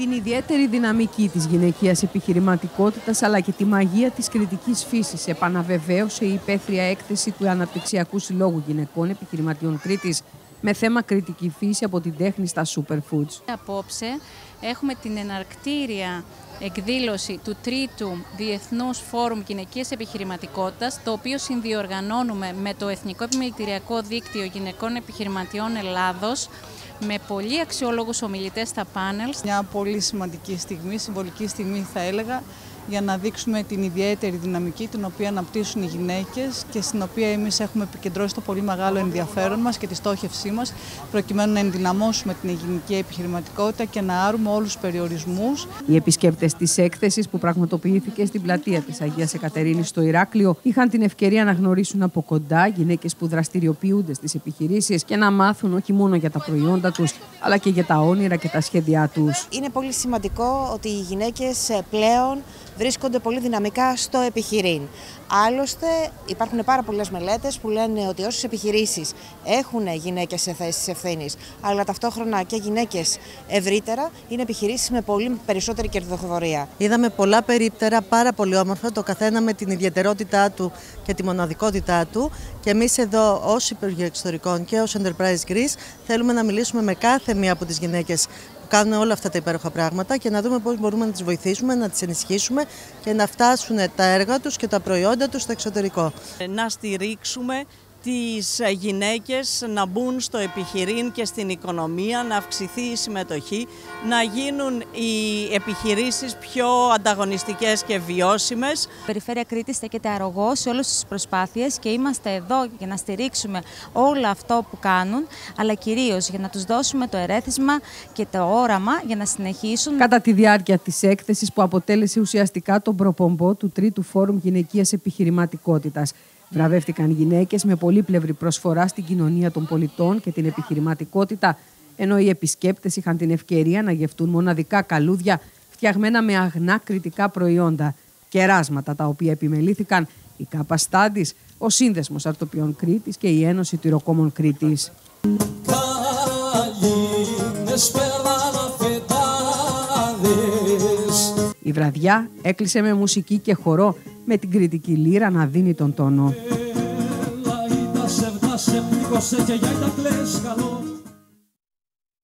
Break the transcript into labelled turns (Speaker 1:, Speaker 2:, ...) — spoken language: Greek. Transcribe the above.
Speaker 1: την ιδιαίτερη δυναμική της γυναικείας επιχειρηματικότητας αλλά και τη μαγεία της κριτικής φύσης επαναβεβαίωσε η υπαίθρια έκθεση του Αναπτυξιακού Συλλόγου Γυναικών Επιχειρηματιών Κρήτης με θέμα κριτική φύση από την τέχνη στα superfoods.
Speaker 2: Απόψε έχουμε την εναρκτήρια εκδήλωση του τρίτου Διεθνούς Φόρουμ Γυναικείας Επιχειρηματικότητας, το οποίο συνδιοργανώνουμε με το Εθνικό Επιμελητηριακό Δίκτυο Γυναικών Επιχειρηματιών Ελλάδος, με πολύ αξιόλογους ομιλητές στα πάνελ.
Speaker 3: Μια πολύ σημαντική στιγμή, συμβολική στιγμή θα έλεγα, για να δείξουμε την ιδιαίτερη δυναμική την οποία αναπτύσσουν οι γυναίκες και στην οποία εμείς έχουμε επικεντρώσει το πολύ μεγάλο ενδιαφέρον μας και τη στόχευσή μας προκειμένου να ενδυναμώσουμε την υγιεινική επιχειρηματικότητα και να άρουμε όλους τους περιορισμούς.
Speaker 1: Οι επισκέπτες της έκθεσης που πραγματοποιήθηκε στην πλατεία της Αγίας Εκατερίνης στο Ηράκλειο είχαν την ευκαιρία να γνωρίσουν από κοντά γυναίκες που δραστηριοποιούνται στις επιχειρήσεις και να μάθουν όχι μόνο για τα προϊόντα τους αλλά και για τα όνειρα και τα σχέδιά τους.
Speaker 4: Είναι πολύ σημαντικό ότι οι γυναίκες ε, πλέον βρίσκονται πολύ δυναμικά στο επιχειρήν. Άλλωστε, υπάρχουν πάρα πολλές μελέτες που λένε ότι όσες επιχειρήσεις έχουν γυναίκες σε θέσεις ευθύνης, αλλά ταυτόχρονα και γυναίκες ευρύτερα, είναι επιχειρήσεις με πολύ περισσότερη κερδοφορία.
Speaker 5: Είδαμε πολλά περίπτερα, πάρα πολύ όμορφα, το καθένα με την ιδιαιτερότητά του και τη μοναδικότητά του. Και εμείς εδώ, ως Υπουργείο Εξωτερικών και ως Enterprise Greece, θέλουμε να μιλήσουμε με κάθε μία από τις γυναίκες κάνουν όλα αυτά τα υπέροχα πράγματα και να δούμε πώς μπορούμε να τις βοηθήσουμε, να τις ενισχύσουμε και να φτάσουν τα έργα τους και τα προϊόντα τους στο εξωτερικό.
Speaker 6: Να στηρίξουμε τις γυναίκες να μπουν στο επιχειρήν και στην οικονομία, να αυξηθεί η συμμετοχή, να γίνουν οι επιχειρήσεις πιο ανταγωνιστικές και βιώσιμες.
Speaker 7: Η Περιφέρεια Κρήτης στέκεται αρρωγό σε όλες τις προσπάθειες και είμαστε εδώ για να στηρίξουμε όλο αυτό που κάνουν, αλλά κυρίως για να τους δώσουμε το ερέθισμα και το όραμα για να συνεχίσουν.
Speaker 1: Κατά τη διάρκεια της έκθεσης που αποτέλεσε ουσιαστικά τον προπομπό του Τρίτου Φόρουμ Γυναικείας Επιχειρηματικότητας, Βραβεύτηκαν γυναίκες με πολύπλευρη προσφορά στην κοινωνία των πολιτών και την επιχειρηματικότητα, ενώ οι επισκέπτες είχαν την ευκαιρία να γευτούν μοναδικά καλούδια φτιαγμένα με αγνά κριτικά προϊόντα, κεράσματα τα οποία επιμελήθηκαν η ΚΑΠΑ Στάντης, ο Σύνδεσμος Αρτοπιών Κρήτης και η Ένωση Τυροκόμων Κρήτης. Η βραδιά έκλεισε με μουσική και χορό με την κριτική λύρα να δίνει τον τόνο.